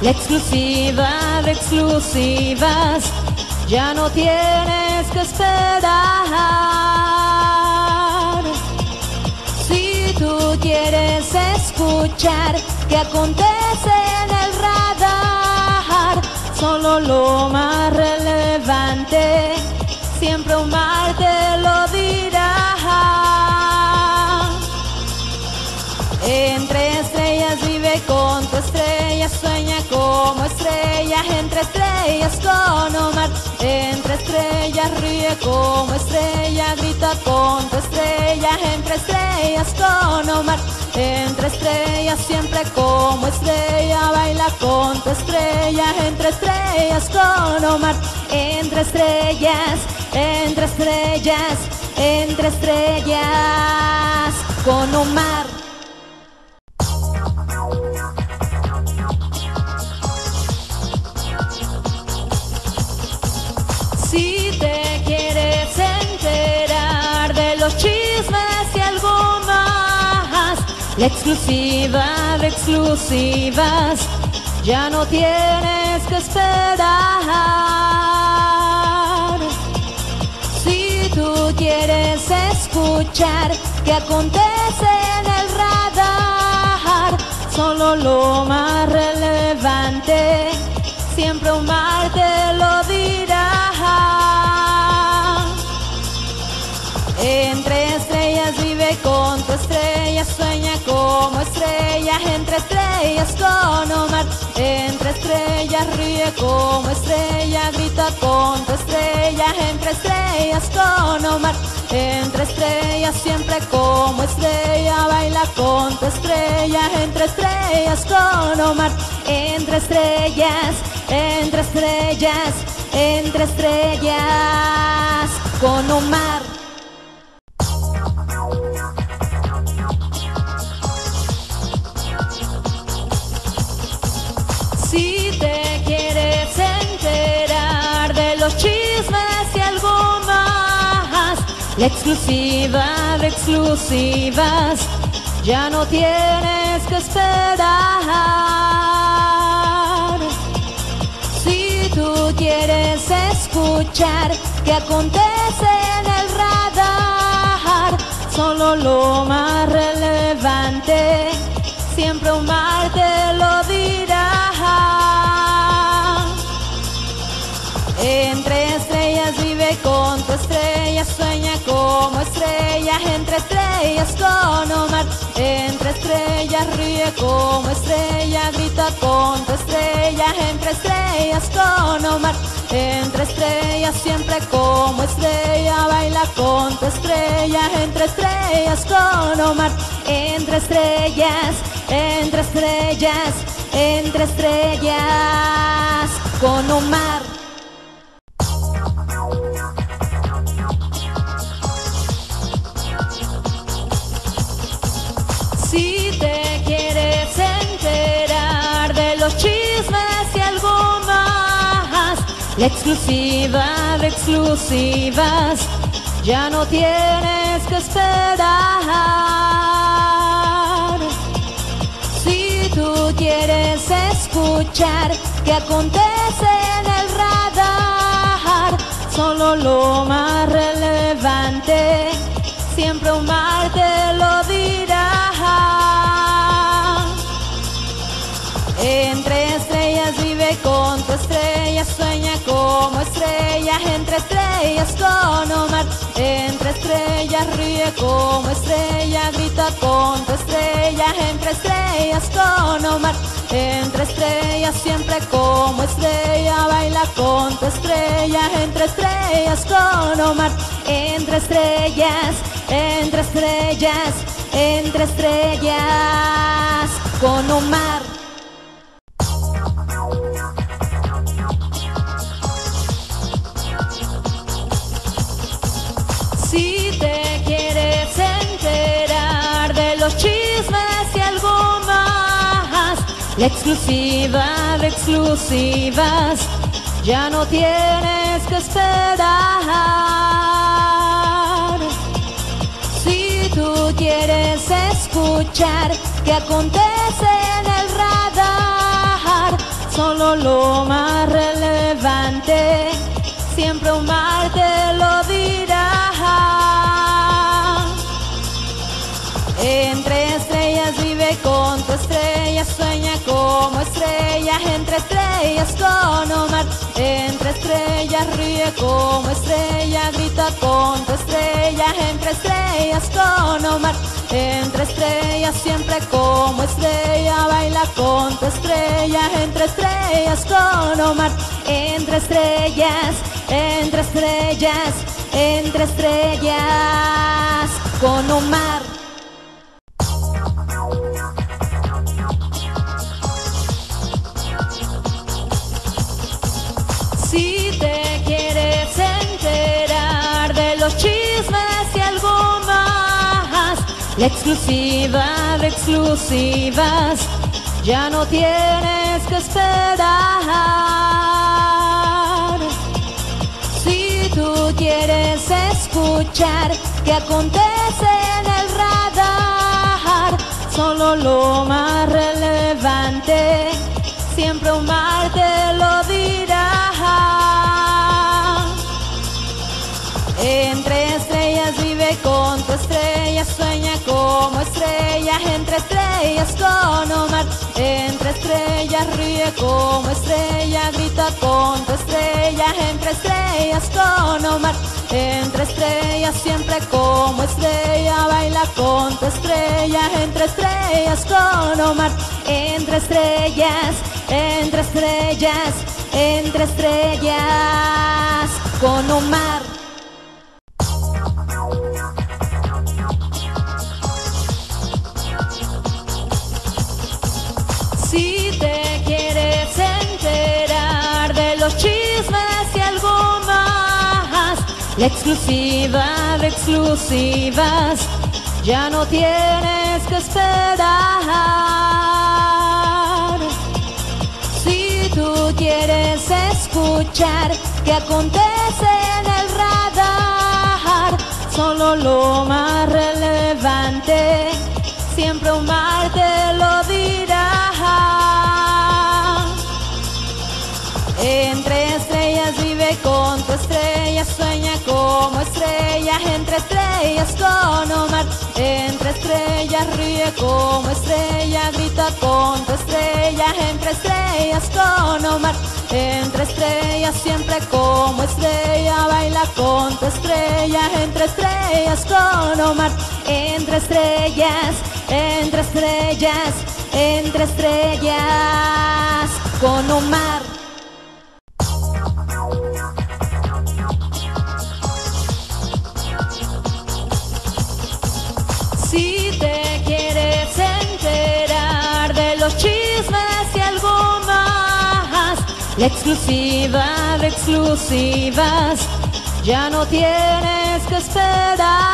La exclusiva de exclusivas, ya no tienes que esperar. Si tú quieres escuchar qué acontece en el radar, solo lo más entre estrellas con Omar. Entre estrellas ríe como estrella, grita con tu estrella, entre estrellas con Omar. Entre estrellas siempre como estrella, baila con tu estrella, entre estrellas con Omar. Entre estrellas, entre estrellas, entre estrellas con Omar. Los chismes y algo más, la exclusiva de exclusivas, ya no tienes que esperar. Si tú quieres escuchar qué acontece en el radar, solo lo más relevante, siempre un mar te lo dirá. Grita con tu estrella, entre estrellas con Omar. Entre estrellas siempre como estrella, baila con tu estrella, entre estrellas con Omar. Entre estrellas, entre estrellas, entre estrellas con Omar. Si la exclusiva de exclusivas, ya no tienes que esperar. Si tú quieres escuchar qué acontece en el radar, solo lo más relevante, siempre un mar estrellas con Omar. Entre estrellas ríe como estrella, grita con tu estrella, entre estrellas con Omar. Entre estrellas siempre como estrella, baila con tu estrella, entre estrellas con Omar. Entre estrellas, entre estrellas, entre estrellas con Omar. La exclusiva de exclusivas, ya no tienes que esperar. Si tú quieres escuchar qué acontece en el radar, solo lo más relevante, siempre un mar Entre estrellas ríe como estrella, grita con tu estrella, entre estrellas con Omar. Entre estrellas siempre como estrella, baila con tu estrella, entre estrellas con Omar. Entre estrellas, entre estrellas, entre estrellas con Omar. La exclusiva de exclusivas, ya no tienes que esperar. Si tú quieres escuchar qué acontece en el radar, solo lo más relevante, siempre un mar entre estrellas con Omar. Entre estrellas ríe como estrella, grita con tu estrella, entre estrellas con Omar. Entre estrellas siempre como estrella, baila con tu estrella, entre estrellas con Omar. Entre estrellas, entre estrellas, entre estrellas con Omar. La exclusiva de exclusivas, ya no tienes que esperar. Si tú quieres escuchar qué acontece en el radar, solo lo más relevante, siempre un mar ríe como estrella, grita con tu estrella, entre estrellas con Omar. Entre estrellas siempre como estrella, baila con tu estrella, entre estrellas con Omar. Entre estrellas, entre estrellas, entre estrellas con Omar. La exclusiva de exclusivas, ya no tienes que esperar. Si tú quieres escuchar qué acontece en el radar, solo lo más relevante, siempre un mar estrellas con Omar. Entre estrellas ríe como estrella, grita con tu estrella, entre estrellas con Omar. Entre estrellas siempre como estrella, baila con tu estrella, entre estrellas con Omar. Entre estrellas, entre estrellas, entre estrellas con Omar. La exclusiva de exclusivas, ya no tienes que esperar.